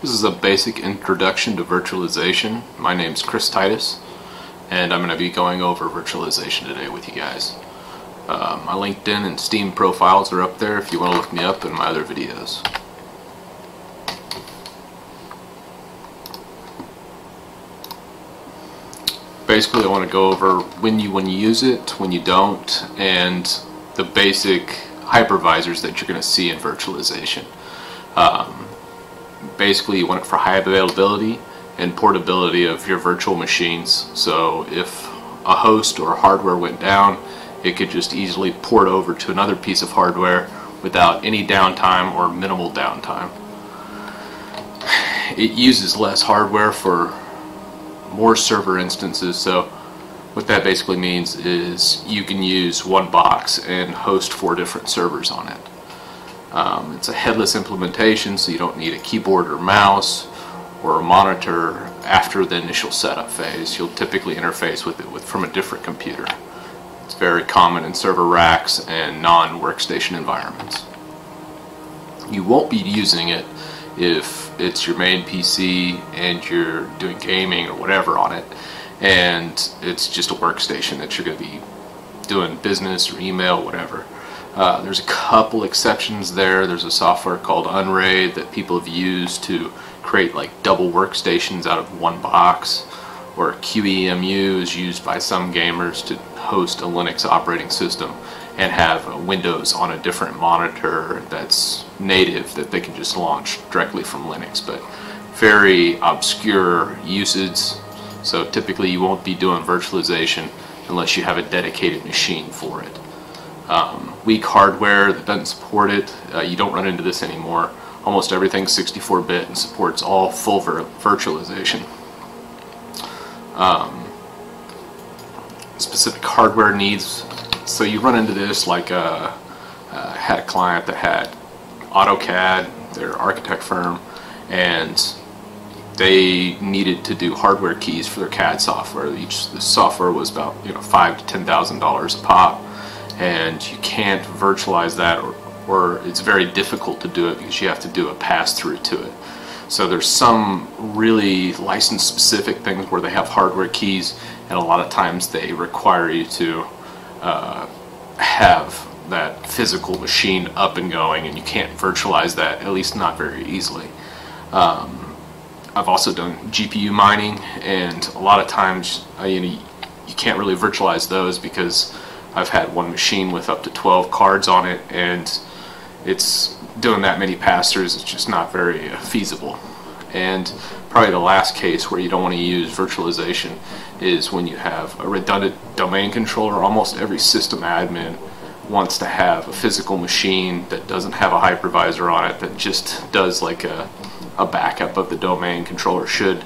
This is a basic introduction to virtualization. My name is Chris Titus and I'm going to be going over virtualization today with you guys. Uh, my LinkedIn and Steam profiles are up there if you want to look me up in my other videos. Basically I want to go over when you when you use it, when you don't, and the basic hypervisors that you're going to see in virtualization. Um, basically you want it for high availability and portability of your virtual machines. So if a host or hardware went down, it could just easily port over to another piece of hardware without any downtime or minimal downtime. It uses less hardware for more server instances, so what that basically means is you can use one box and host four different servers on it. Um, it's a headless implementation, so you don't need a keyboard or mouse or a monitor after the initial setup phase. You'll typically interface with it with, from a different computer. It's very common in server racks and non-workstation environments. You won't be using it if it's your main PC and you're doing gaming or whatever on it and it's just a workstation that you're going to be doing business or email, whatever. Uh, there's a couple exceptions there. There's a software called Unraid that people have used to create like double workstations out of one box. Or QEMU is used by some gamers to host a Linux operating system and have Windows on a different monitor that's native that they can just launch directly from Linux. But very obscure usage. So typically you won't be doing virtualization unless you have a dedicated machine for it um, weak hardware that doesn't support it, uh, you don't run into this anymore. Almost everything's 64-bit and supports all full vir virtualization. Um, specific hardware needs, so you run into this like uh, uh, had a client that had AutoCAD, their architect firm, and they needed to do hardware keys for their CAD software. Each the software was about you know five to ten thousand dollars a pop and you can't virtualize that or, or it's very difficult to do it because you have to do a pass-through to it. So there's some really license specific things where they have hardware keys and a lot of times they require you to uh, have that physical machine up and going and you can't virtualize that, at least not very easily. Um, I've also done GPU mining and a lot of times uh, you, know, you can't really virtualize those because I've had one machine with up to 12 cards on it and it's doing that many pass-throughs it's just not very uh, feasible. And probably the last case where you don't want to use virtualization is when you have a redundant domain controller. Almost every system admin wants to have a physical machine that doesn't have a hypervisor on it that just does like a, a backup of the domain controller should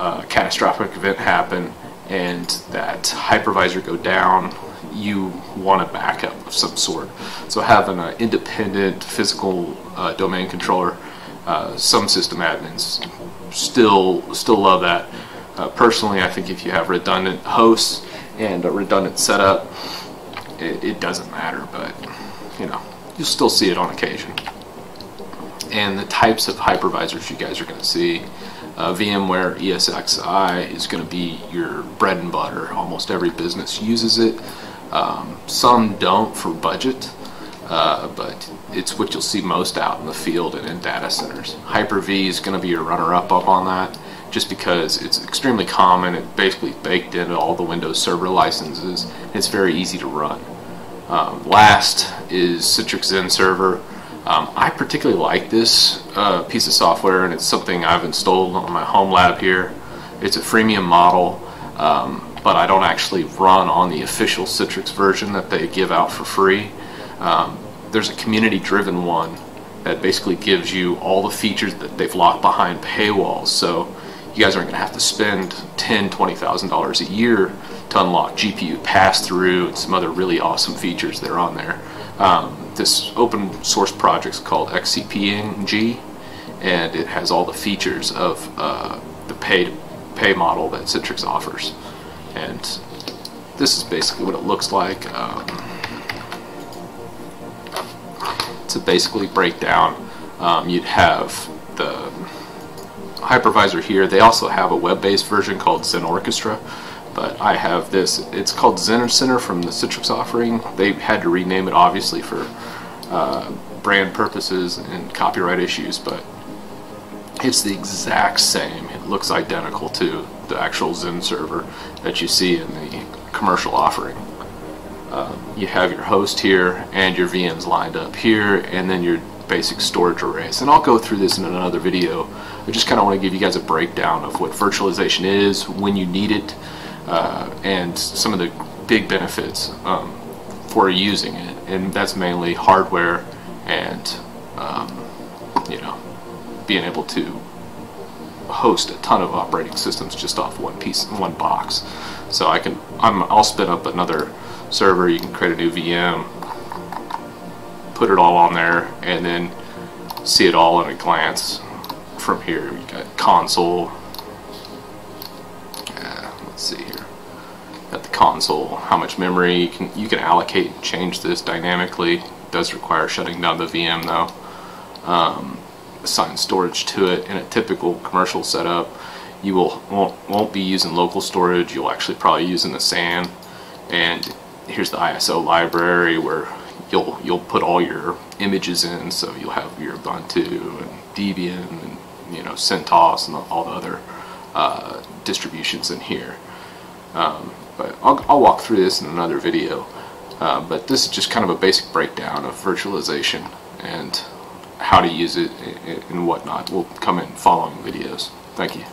a catastrophic event happen and that hypervisor go down you want a backup of some sort. So having an independent physical uh, domain controller, uh, some system admins still still love that. Uh, personally, I think if you have redundant hosts and a redundant setup, it, it doesn't matter, but you know, you'll still see it on occasion. And the types of hypervisors you guys are going to see, uh, VMware ESXi is going to be your bread and butter. Almost every business uses it. Um, some don't for budget, uh, but it's what you'll see most out in the field and in data centers. Hyper-V is going to be your runner-up up on that just because it's extremely common. It's basically baked into all the Windows Server licenses. It's very easy to run. Um, last is Citrix XenServer. Um, I particularly like this uh, piece of software and it's something I've installed on my home lab here. It's a freemium model. Um, but I don't actually run on the official Citrix version that they give out for free. Um, there's a community driven one that basically gives you all the features that they've locked behind paywalls. So you guys aren't going to have to spend ten, twenty thousand dollars a year to unlock GPU pass through and some other really awesome features that are on there. Um, this open source project is called XCP-ng, and it has all the features of uh, the pay pay model that Citrix offers and this is basically what it looks like um, to basically break down um, you'd have the hypervisor here. They also have a web-based version called Xen Orchestra, but I have this. It's called XenCenter from the Citrix offering. They had to rename it obviously for uh, brand purposes and copyright issues, but it's the exact same. Looks identical to the actual XenServer that you see in the commercial offering. Um, you have your host here and your VMs lined up here and then your basic storage arrays. And I'll go through this in another video. I just kind of want to give you guys a breakdown of what virtualization is, when you need it, uh, and some of the big benefits um, for using it. And that's mainly hardware and, um, you know, being able to host a ton of operating systems just off one piece, one box. So I can, I'm, I'll spin up another server. You can create a new VM, put it all on there, and then see it all in a glance from here. You got console. Let's see here. Got the console. How much memory you can you can allocate and change this dynamically. It does require shutting down the VM though. Um, assign storage to it in a typical commercial setup. You will won't won't be using local storage. You'll actually probably using the SAN. And here's the ISO library where you'll you'll put all your images in. So you'll have your Ubuntu and Debian and you know CentOS and all the other uh, distributions in here. Um, but I'll, I'll walk through this in another video. Uh, but this is just kind of a basic breakdown of virtualization and how to use it and whatnot will come in following videos. Thank you.